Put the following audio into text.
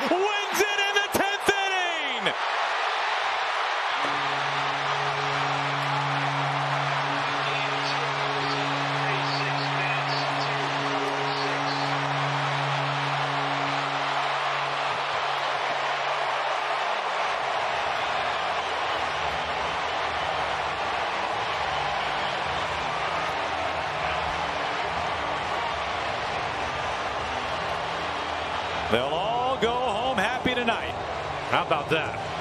wins it in the 10th inning. They'll all go home happy tonight. How about that?